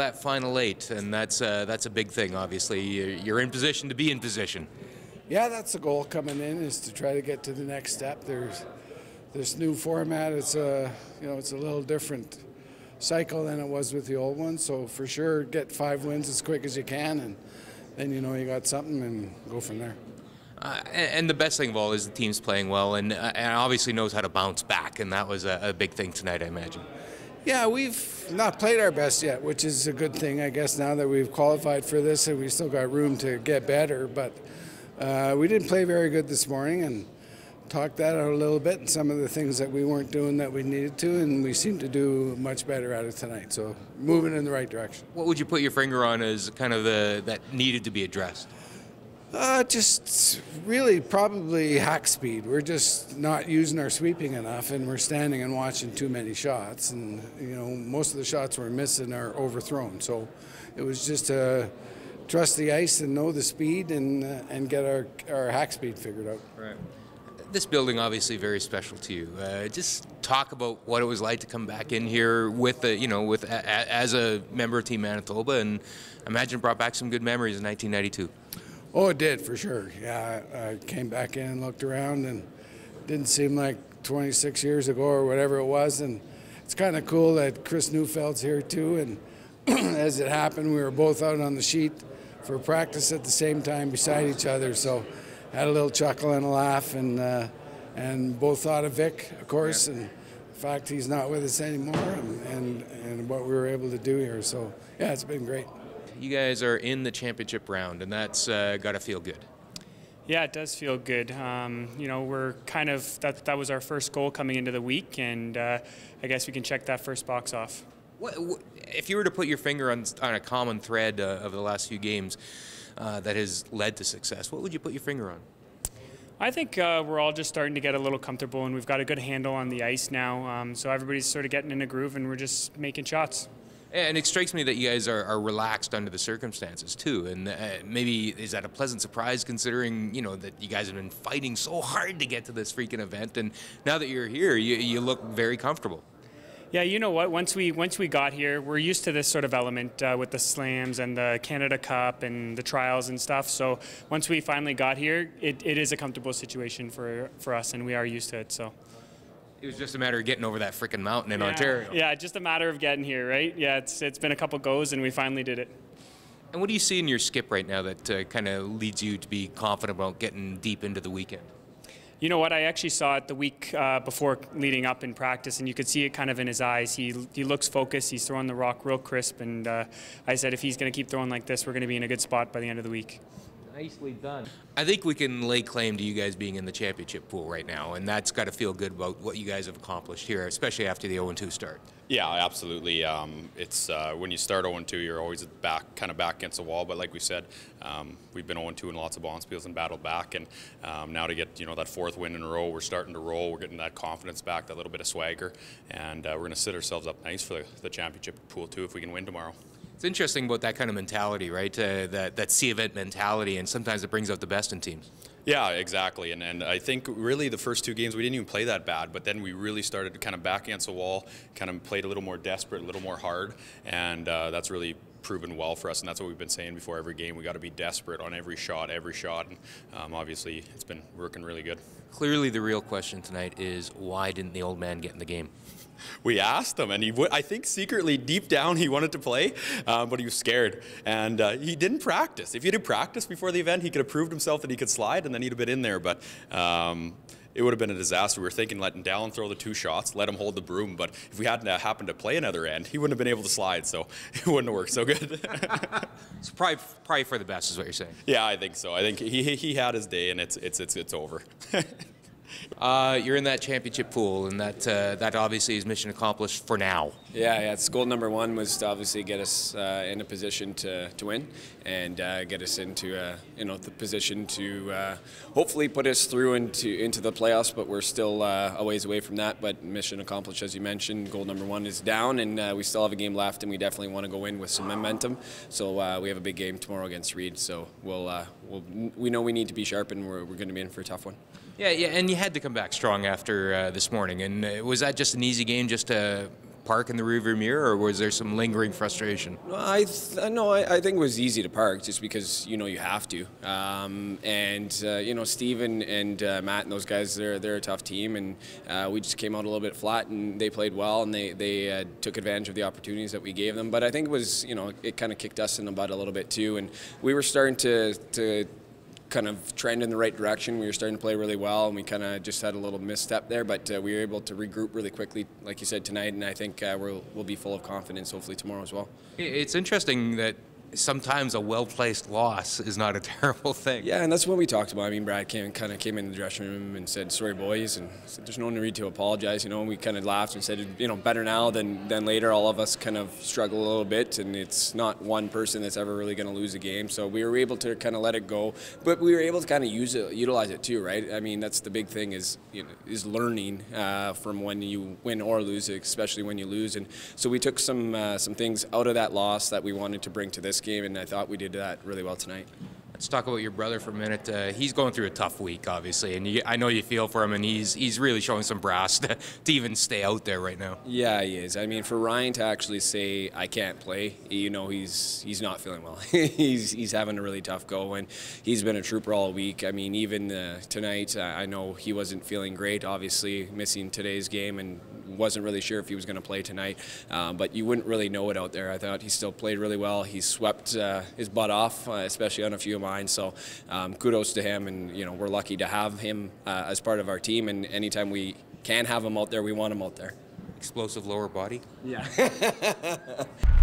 that final eight, and that's uh, that's a big thing. Obviously, you're in position to be in position. Yeah, that's the goal coming in is to try to get to the next step. There's this new format. It's a you know it's a little different cycle than it was with the old one. So for sure, get five wins as quick as you can, and then you know you got something, and go from there. Uh, and the best thing of all is the team's playing well, and, uh, and obviously knows how to bounce back, and that was a, a big thing tonight, I imagine. Yeah, we've not played our best yet, which is a good thing, I guess, now that we've qualified for this and we've still got room to get better. But uh, we didn't play very good this morning and talked that out a little bit and some of the things that we weren't doing that we needed to, and we seem to do much better at it tonight. So moving in the right direction. What would you put your finger on as kind of the that needed to be addressed? Uh, just really probably hack speed. We're just not using our sweeping enough, and we're standing and watching too many shots. And you know, most of the shots we're missing are overthrown. So it was just to trust the ice and know the speed and uh, and get our our hack speed figured out. Right. This building obviously very special to you. Uh, just talk about what it was like to come back in here with the, you know, with a, as a member of Team Manitoba, and imagine brought back some good memories in 1992. Oh, it did for sure. Yeah, I came back in and looked around, and didn't seem like 26 years ago or whatever it was. And it's kind of cool that Chris Neufeld's here too. And as it happened, we were both out on the sheet for practice at the same time beside each other. So had a little chuckle and a laugh, and uh, and both thought of Vic, of course, yeah. and the fact he's not with us anymore, and, and and what we were able to do here. So yeah, it's been great you guys are in the championship round, and that's uh, got to feel good. Yeah, it does feel good. Um, you know, we're kind of that. That was our first goal coming into the week, and uh, I guess we can check that first box off. What, what, if you were to put your finger on, on a common thread uh, of the last few games uh, that has led to success, what would you put your finger on? I think uh, we're all just starting to get a little comfortable, and we've got a good handle on the ice now. Um, so everybody's sort of getting in a groove, and we're just making shots. And it strikes me that you guys are, are relaxed under the circumstances too, and uh, maybe is that a pleasant surprise considering you know that you guys have been fighting so hard to get to this freaking event, and now that you're here, you, you look very comfortable. Yeah, you know what? Once we once we got here, we're used to this sort of element uh, with the slams and the Canada Cup and the trials and stuff. So once we finally got here, it, it is a comfortable situation for for us, and we are used to it. So. It was just a matter of getting over that freaking mountain in yeah, Ontario. Yeah, just a matter of getting here, right? Yeah, it's it's been a couple goes and we finally did it. And what do you see in your skip right now that uh, kind of leads you to be confident about getting deep into the weekend? You know what? I actually saw it the week uh, before leading up in practice, and you could see it kind of in his eyes. He he looks focused. He's throwing the rock real crisp, and uh, I said if he's going to keep throwing like this, we're going to be in a good spot by the end of the week. Nicely done. I think we can lay claim to you guys being in the championship pool right now, and that's got to feel good about what you guys have accomplished here, especially after the 0-2 start. Yeah, absolutely. Um, it's uh, when you start 0-2, you're always back, kind of back against the wall. But like we said, um, we've been 0-2 in lots of bonspiels and battled back, and um, now to get you know that fourth win in a row, we're starting to roll. We're getting that confidence back, that little bit of swagger, and uh, we're going to sit ourselves up nice for the, the championship pool too if we can win tomorrow. It's interesting about that kind of mentality, right? Uh, that that C event mentality, and sometimes it brings out the best in teams. Yeah, exactly. And and I think really the first two games we didn't even play that bad, but then we really started to kind of back against the wall, kind of played a little more desperate, a little more hard, and uh, that's really proven well for us, and that's what we've been saying before every game. We got to be desperate on every shot, every shot, and um, obviously it's been working really good. Clearly, the real question tonight is why didn't the old man get in the game? we asked him, and he would, I think secretly deep down he wanted to play, uh, but he was scared, and uh, he didn't practice. If he did practice before the event, he could have proved himself that he could slide, and then he'd have been in there. But um, it would have been a disaster. We were thinking letting Dallan throw the two shots, let him hold the broom, but if we hadn't happened to play another end, he wouldn't have been able to slide, so it wouldn't have worked so good. it's probably probably for the best, is what you're saying. Yeah, I think so. I think he he had his day, and it's it's it's it's over. Uh, you're in that championship pool, and that uh, that obviously is mission accomplished for now. Yeah, yeah. It's goal number one was to obviously get us uh, in a position to, to win, and uh, get us into uh, you know the position to uh, hopefully put us through into into the playoffs. But we're still a ways away from that. But mission accomplished, as you mentioned. Goal number one is down, and we still have a game left, and we definitely want to go in with some momentum. So we have a big game tomorrow against Reed. So we'll, we'll we know we need to be sharp, and we're, we're going to be in for a tough one. Yeah, yeah, and you had to come back strong after uh, this morning. And uh, was that just an easy game just to park in the rearview mirror, or was there some lingering frustration? I th- no, I, I think it was easy to park just because you know you have to, um, and uh, you know Steven and uh, Matt and those guys they're they're a tough team, and uh, we just came out a little bit flat, and they played well, and they they uh, took advantage of the opportunities that we gave them. But I think it was you know it kind of kicked us in the butt a little bit too, and we were starting to to kind of trend in the right direction. We were starting to play really well, and we kind of just had a little misstep there. But uh, we were able to regroup really quickly, like you said tonight, and I think uh, we'll, we'll be full of confidence hopefully tomorrow as well. It's interesting that sometimes a well placed loss is not a terrible thing. Yeah, and that's what we talked about. I mean, Brad came kind of came in the dressing room and said, "Sorry, boys," and said, "There's no need to apologize." You know, and we kind of laughed and said, "You know, better now than than later." All of us kind of struggle a little bit, and it's not one person that's ever really going to lose a game. So we were able to kind of let it go, but we were able to kind of use it, utilize it too, right? I mean, that's the big thing is you know is learning uh, from when you win or lose, especially when you lose. And so we took some uh, some things out of that loss that we wanted to bring to this game, and I thought we did that really well tonight. Let's talk about your brother for a minute. Uh, he's going through a tough week, obviously, and you, I know you feel for him, and he's he's really showing some brass to, to even stay out there right now. Yeah, he is. I mean, for Ryan to actually say I can't play, you know, he's he's not feeling well. he's he's having a really tough go, and he's been a trooper all week. I mean, even uh, tonight, I know he wasn't feeling great. Obviously, missing today's game, and wasn't really sure if he was going to play tonight. Um, but you wouldn't really know it out there. I thought he still played really well. He swept uh, his butt off, uh, especially on a few of mine. So um, kudos to him, and you know we're lucky to have him uh, as part of our team. And anytime we can have him out there, we want him out there. Explosive lower body. Yeah.